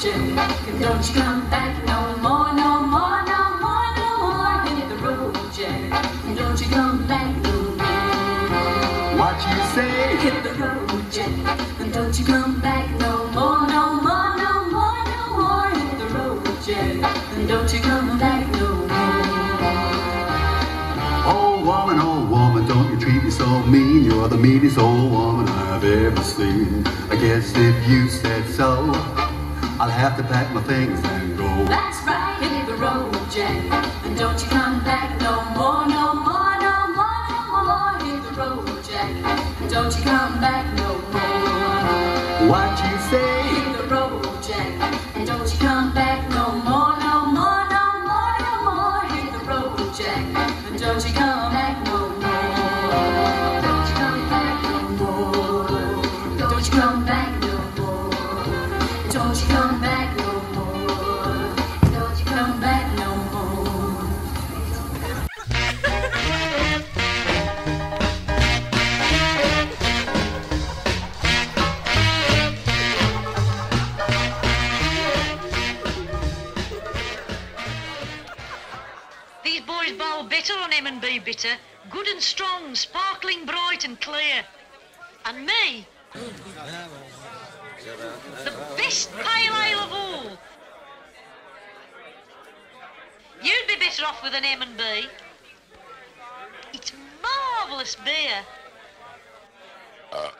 Jack. And don't you come back no more, no more, no more, no more. Hit the road, Jack. And don't you come back no more. What you say? Hit the road, Jack. And don't you come back no more, no more, no more, no more. Hit the road, Jack. And don't you come back no more. Oh woman, oh woman, don't you treat me so mean. You're the meanest old oh, woman I've ever seen. I guess if you said so, I'll have to pack my things and go. That's right, hit the road, Jack. And don't you come back no more, no more, no more, no more. Hit the road, Jack. And don't you come back no more. What you say? Hit the road, Jack. And don't you come back no more, no more, no more, no more. Hit the road, Jack. And don't you come back no more. Don't you come back no more. Don't you come back These boys bowl bitter on M&B bitter. Good and strong, sparkling bright and clear. And me, the best better off with an M&B. It's marvellous beer. Uh,